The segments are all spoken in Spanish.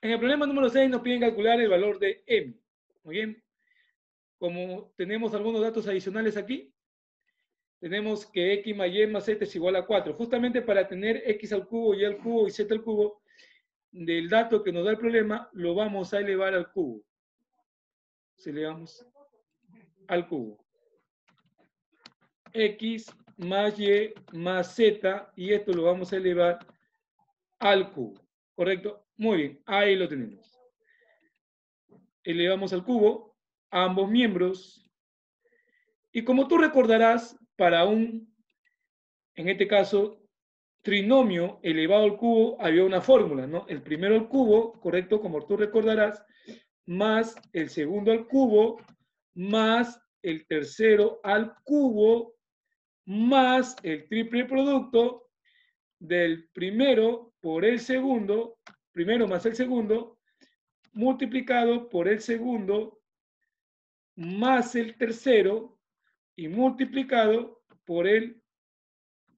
En el problema número 6 nos piden calcular el valor de m. Muy bien. Como tenemos algunos datos adicionales aquí, tenemos que x más y más z es igual a 4. Justamente para tener x al cubo, y al cubo y z al cubo, del dato que nos da el problema, lo vamos a elevar al cubo. Si elevamos al cubo. x más y más z, y esto lo vamos a elevar al cubo. ¿Correcto? Muy bien, ahí lo tenemos. Elevamos al cubo a ambos miembros. Y como tú recordarás, para un, en este caso, trinomio elevado al cubo, había una fórmula, ¿no? El primero al cubo, correcto, como tú recordarás, más el segundo al cubo, más el tercero al cubo, más el triple producto del primero por el segundo, primero más el segundo, multiplicado por el segundo, más el tercero, y multiplicado por el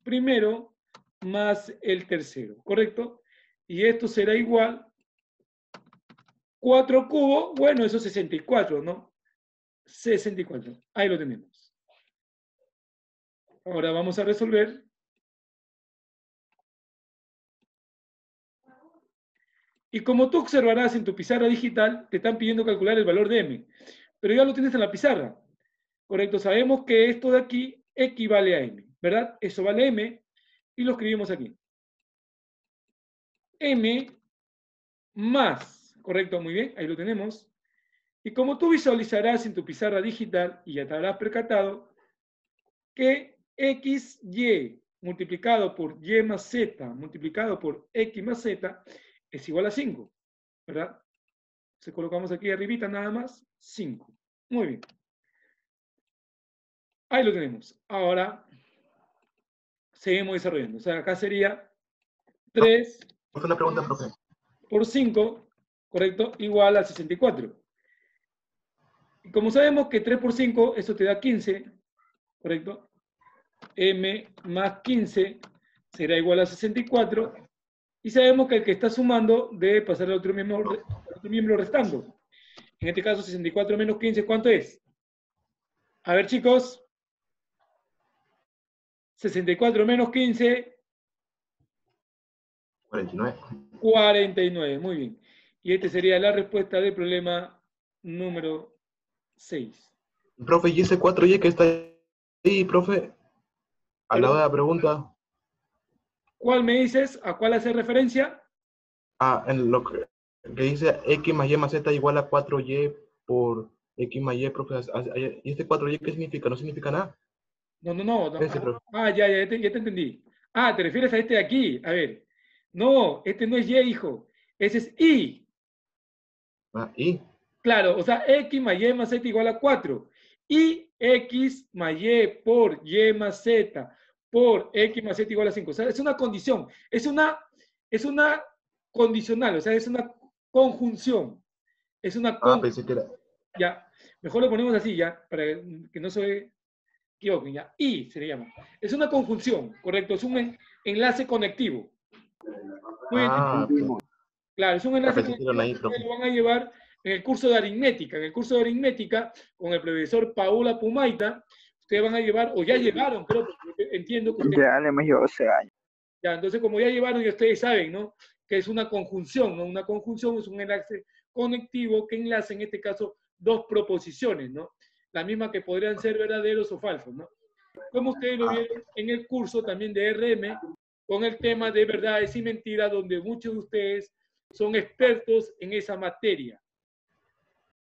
primero, más el tercero, ¿correcto? Y esto será igual 4 cubos, bueno, eso es 64, ¿no? 64, ahí lo tenemos. Ahora vamos a resolver. Y como tú observarás en tu pizarra digital, te están pidiendo calcular el valor de m. Pero ya lo tienes en la pizarra. Correcto, sabemos que esto de aquí equivale a m, ¿verdad? Eso vale m y lo escribimos aquí. m más, correcto, muy bien, ahí lo tenemos. Y como tú visualizarás en tu pizarra digital, y ya te habrás percatado, que xy multiplicado por y más z multiplicado por x más z es igual a 5, ¿verdad? Se colocamos aquí arribita nada más, 5. Muy bien. Ahí lo tenemos. Ahora, seguimos desarrollando. O sea, acá sería 3 una pregunta, profe. por 5, ¿correcto? Igual a 64. Y como sabemos que 3 por 5, eso te da 15, ¿correcto? m más 15 será igual a 64. Y sabemos que el que está sumando debe pasar al otro miembro, al otro miembro restando. En este caso, 64 menos 15, ¿cuánto es? A ver, chicos. 64 menos 15. 49. 49, muy bien. Y esta sería la respuesta del problema número 6. Profe, ¿y ese 4Y que está ahí, profe? Al lado de la pregunta. ¿Cuál me dices? ¿A cuál hace referencia? Ah, en lo que, que dice X más Y más Z igual a 4Y por X más Y, profe. ¿Y este 4Y qué significa? ¿No significa nada? No, no, no. no. Ese, profe. Ah, ya, ya, ya te, ya te entendí. Ah, te refieres a este de aquí. A ver. No, este no es Y, hijo. Ese es Y. Ah, ¿y? Claro, o sea, X más Y más Z igual a 4. Y X más Y por Y más Z por X más Z igual a 5. O sea, es una condición. Es una, es una condicional, o sea, es una conjunción. Es una Ah, pensé que era. Ya, mejor lo ponemos así ya, para que no se equivoquen ya. Y se le llama. Es una conjunción, correcto, es un en- enlace conectivo. Ah, claro, es un enlace conectivo que lo van a llevar en el curso de aritmética. En el curso de aritmética, con el profesor Paula Pumaita, ustedes van a llevar, o ya llevaron, creo, entiendo que ustedes Ya le hemos llevado ese año. ya, entonces, como ya llevaron, y ustedes saben, ¿no? Que es una conjunción, ¿no? Una conjunción es un enlace conectivo que enlaza, en este caso, dos proposiciones, ¿no? La misma que podrían ser verdaderos o falsos, ¿no? Como ustedes lo vieron en el curso también de RM, con el tema de verdades y mentiras, donde muchos de ustedes son expertos en esa materia.